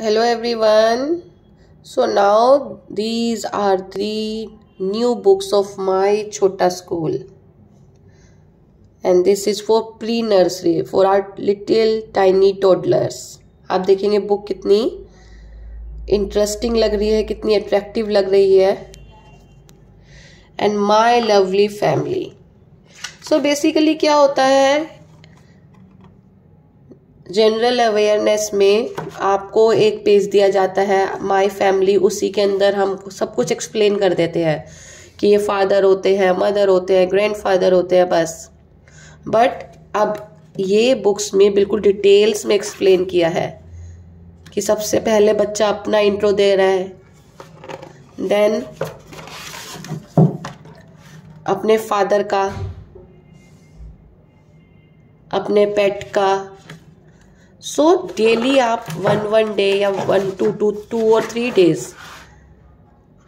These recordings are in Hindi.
hello everyone so now these are three new books of my chota school and this is for pre nursery for our little tiny toddlers आप देखेंगे बुक कितनी इंटरेस्टिंग लग रही है कितनी अट्रैक्टिव लग रही है and my lovely family so basically क्या होता है जनरल अवेयरनेस में आपको एक पेज दिया जाता है माय फैमिली उसी के अंदर हम सब कुछ एक्सप्लेन कर देते हैं कि ये फादर होते हैं मदर होते हैं ग्रैंड फादर होते हैं, बस। बट अब ये बुक्स में बिल्कुल डिटेल्स में एक्सप्लेन किया है कि सबसे पहले बच्चा अपना इंट्रो दे रहा है। देन अपने फादर का, अपने पेट का सो so, डेली आप वन वन डे या वन टू टू टू और थ्री डेज़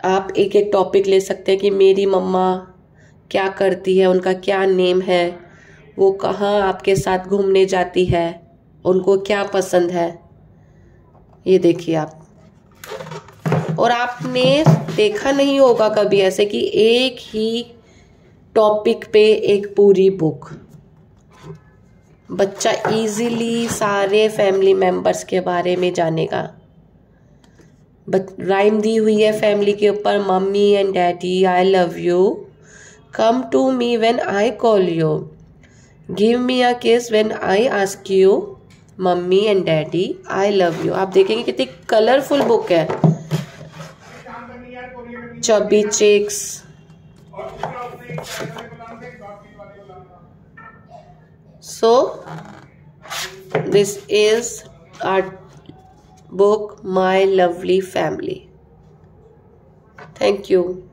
आप एक एक टॉपिक ले सकते हैं कि मेरी मम्मा क्या करती है उनका क्या नेम है वो कहाँ आपके साथ घूमने जाती है उनको क्या पसंद है। ये देखिए आप। और आपने देखा नहीं होगा कभी ऐसे कि एक ही टॉपिक पे एक पूरी बुक बच्चा इजीली सारे फैमिली मेंबर्स के बारे में जानेगा। राइम दी हुई है फैमिली के ऊपर mummy and daddy I love you come to me when I call you give me a kiss when I ask you mummy and daddy I love you आप देखेंगे कितनी कलरफुल बुक है। Chubby cheeks so this is our book my lovely family. Thank you